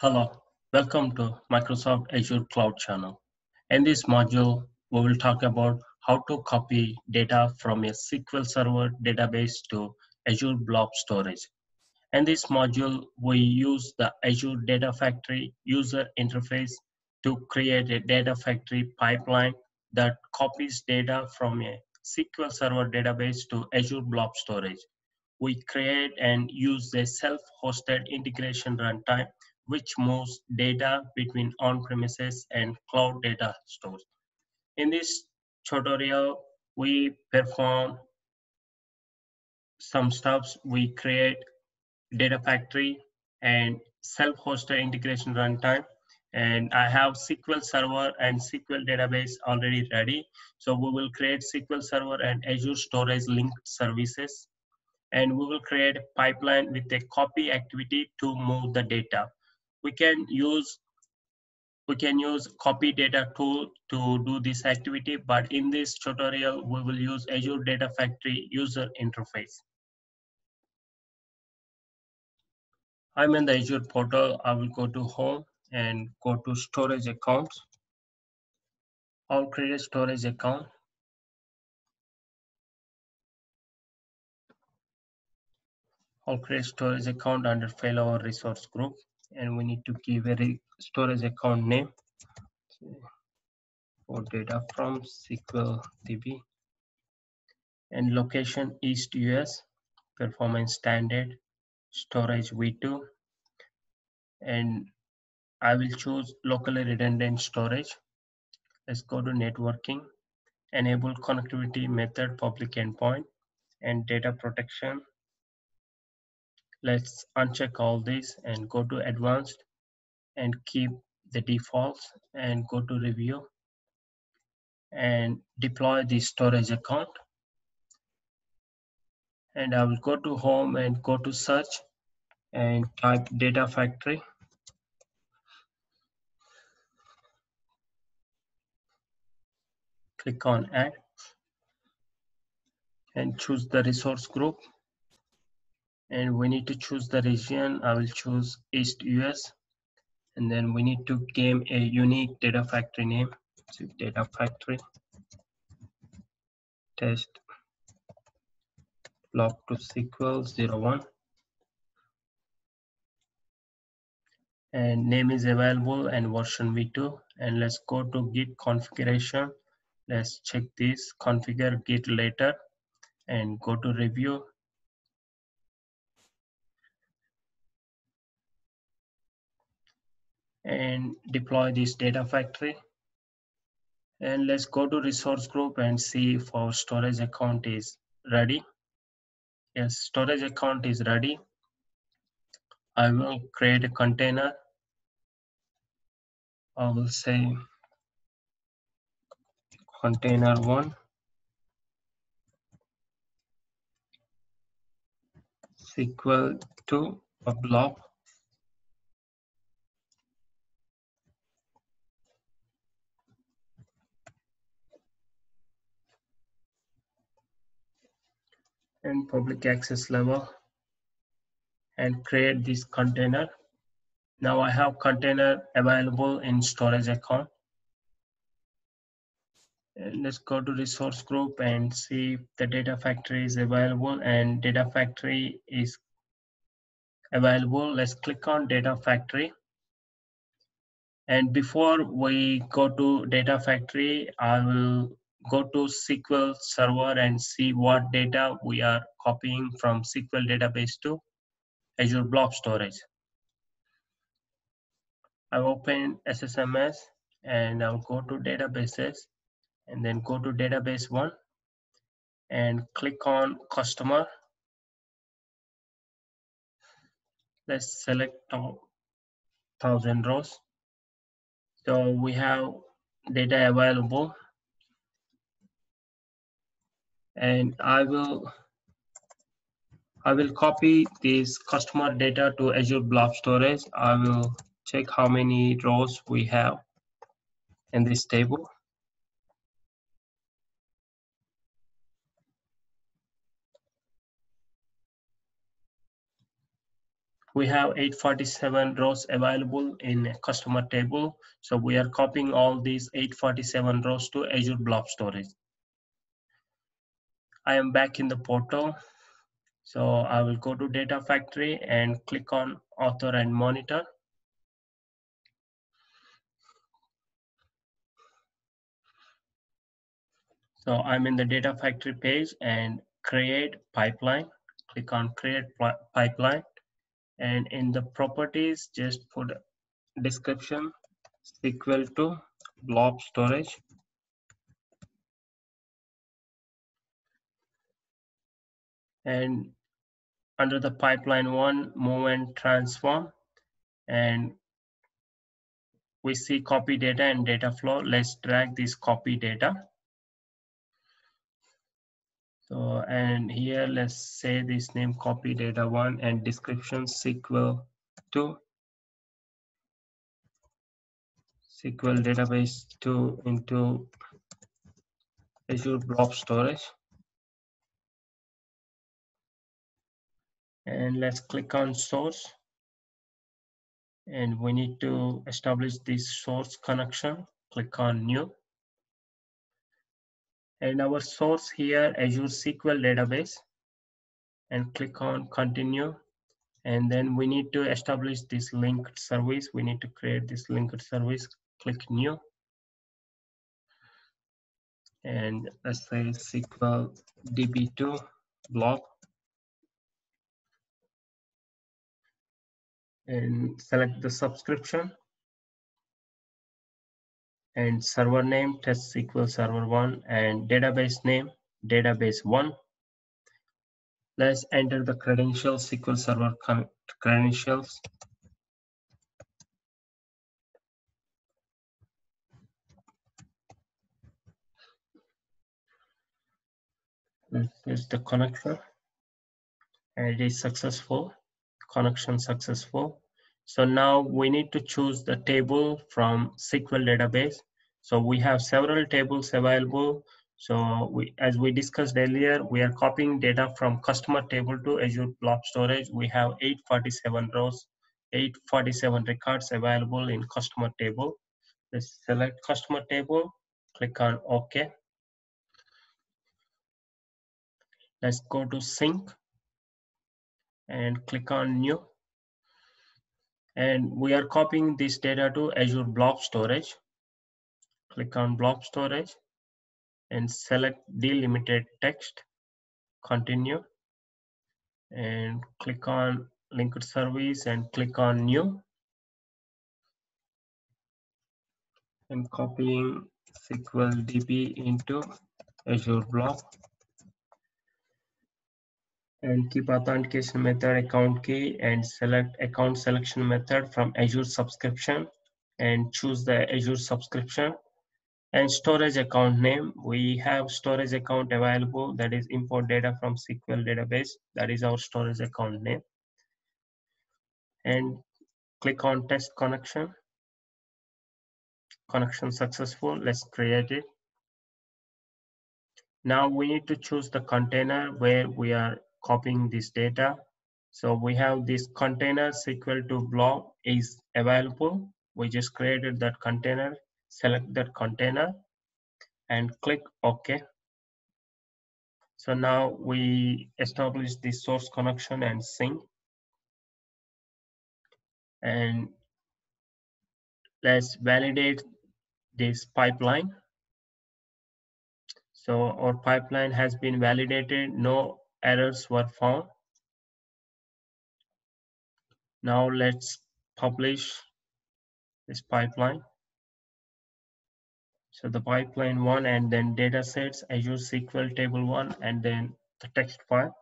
Hello, welcome to Microsoft Azure Cloud Channel. In this module, we will talk about how to copy data from a SQL Server database to Azure Blob Storage. In this module, we use the Azure Data Factory user interface to create a data factory pipeline that copies data from a SQL Server database to Azure Blob Storage. We create and use a self-hosted integration runtime which moves data between on-premises and cloud data stores. In this tutorial, we perform some steps. We create data factory and self-hosted integration runtime. And I have SQL Server and SQL database already ready. So we will create SQL Server and Azure Storage linked services. And we will create a pipeline with a copy activity to move the data we can use we can use copy data tool to do this activity, but in this tutorial, we will use Azure Data Factory user interface. I'm in the Azure portal. I will go to home and go to storage accounts. I'll create a storage account. I'll create storage account under failover resource group and we need to give a storage account name. For data from SQL DB and location East US performance standard storage V2 and I will choose locally redundant storage let's go to networking enable connectivity method public endpoint and data protection let's uncheck all these and go to advanced and keep the defaults and go to review and deploy the storage account. And I will go to home and go to search and type data factory. Click on add and choose the resource group and we need to choose the region. I will choose east us and then we need to game a unique data factory name. So data factory test blob to sql 01 and name is available and version v2 and let's go to git configuration. Let's check this. Configure git later and go to review and deploy this data factory. And let's go to resource group and see if our storage account is ready. Yes, storage account is ready. I will create a container. I will say container one. SQL to a blob and public access level and create this container. Now I have container available in storage account. And let's go to resource group and see if the data factory is available and data factory is available. Let's click on data factory. And before we go to data factory, I will go to SQL Server and see what data we are copying from SQL database to Azure Blob Storage. I open SSMS and I'll go to databases and then go to database one and click on customer. Let's select thousand rows. So we have data available and I will I will copy this customer data to Azure Blob Storage. I will check how many rows we have in this table. we have 847 rows available in customer table. So we are copying all these 847 rows to Azure Blob Storage. I am back in the portal. So I will go to Data Factory and click on Author and Monitor. So I'm in the Data Factory page and create pipeline. Click on create pipeline and in the properties just put description equal to blob storage and under the pipeline one move and transform and we see copy data and data flow let's drag this copy data so, and here let's say this name copy data one and description SQL two. SQL database two into Azure Blob Storage. And let's click on source. And we need to establish this source connection. Click on new. And our source here Azure SQL database. And click on continue. And then we need to establish this linked service. We need to create this linked service. Click new. And let's say SQL DB2 blob and select the subscription. And server name test SQL server 1 and database name database 1 let's enter the credentials SQL server credentials. This is the connection and it is successful connection successful so now we need to choose the table from SQL database. So we have several tables available. So we, as we discussed earlier, we are copying data from customer table to Azure Blob Storage. We have 847 rows, 847 records available in customer table. Let's select customer table, click on OK. Let's go to sink and click on new and we are copying this data to Azure Blob Storage. Click on Blob Storage and select delimited text, continue, and click on linked service and click on new. And copying SQL DB into Azure Blob and keep authentication method account key and select account selection method from Azure subscription and choose the Azure subscription and storage account name. We have storage account available that is import data from SQL database. That is our storage account name. And click on test connection. Connection successful. Let's create it. Now we need to choose the container where we are copying this data. So we have this container SQL to blob is available. We just created that container, select that container and click OK. So now we establish the source connection and sink. And let's validate this pipeline. So our pipeline has been validated. No errors were found. Now let's publish this pipeline. So the pipeline one and then data sets, Azure SQL table one, and then the text file.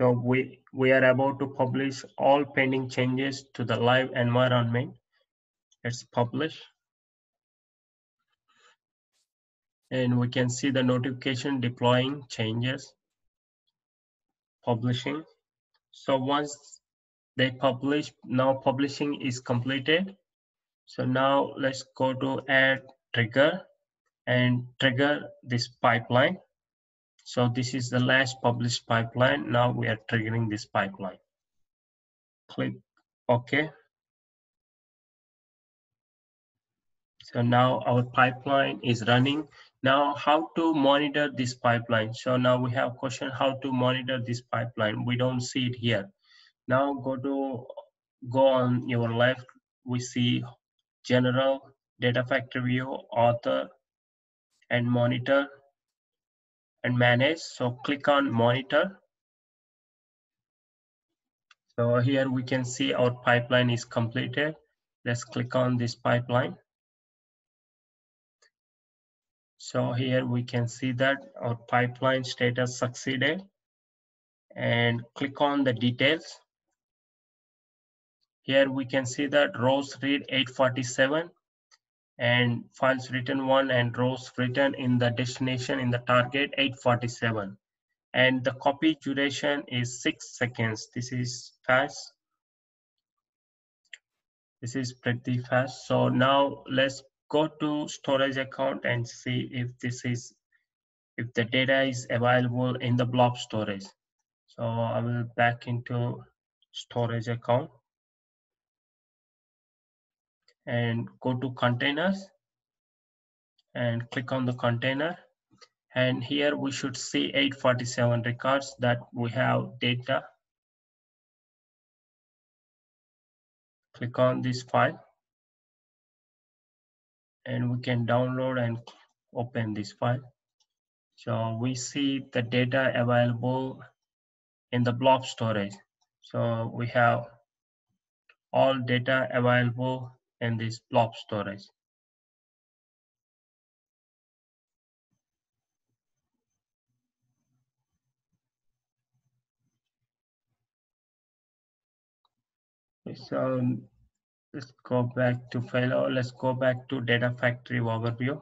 So we, we are about to publish all pending changes to the live environment. Let's publish. And we can see the notification deploying changes publishing so once they publish now publishing is completed so now let's go to add trigger and trigger this pipeline So this is the last published pipeline. Now we are triggering this pipeline. Click OK. So now our pipeline is running. Now how to monitor this pipeline? So now we have question how to monitor this pipeline. We don't see it here. Now go to go on your left. We see general data factory view, author, and monitor and manage. So click on monitor. So here we can see our pipeline is completed. Let's click on this pipeline. So here we can see that our pipeline status succeeded and click on the details. Here we can see that rows read 847 and files written one and rows written in the destination in the target 847 and the copy duration is six seconds. This is fast. This is pretty fast. So now let's go to storage account and see if this is if the data is available in the blob storage. So i will back into storage account and go to containers and click on the container. And here we should see 847 records that we have data. Click on this file and we can download and open this file. So we see the data available in the blob storage. So we have all data available in this blob storage. So um, let's go back to fellow uh, let's go back to data factory overview.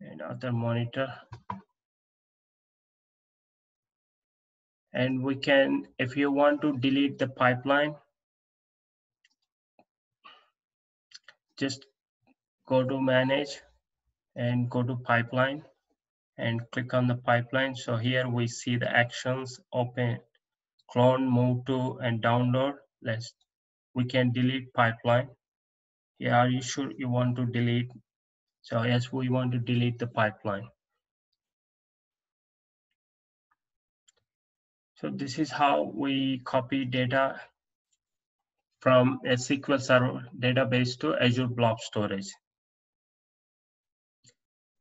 And other monitor. And we can if you want to delete the pipeline just go to manage and go to pipeline and click on the pipeline. So here we see the actions open clone move to and download let's we can delete pipeline yeah are you sure you want to delete so yes we want to delete the pipeline so this is how we copy data from a SQL Server database to Azure Blob Storage.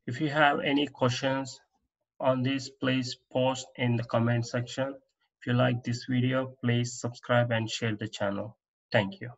If you have any questions on this, please post in the comment section. If you like this video, please subscribe and share the channel. Thank you.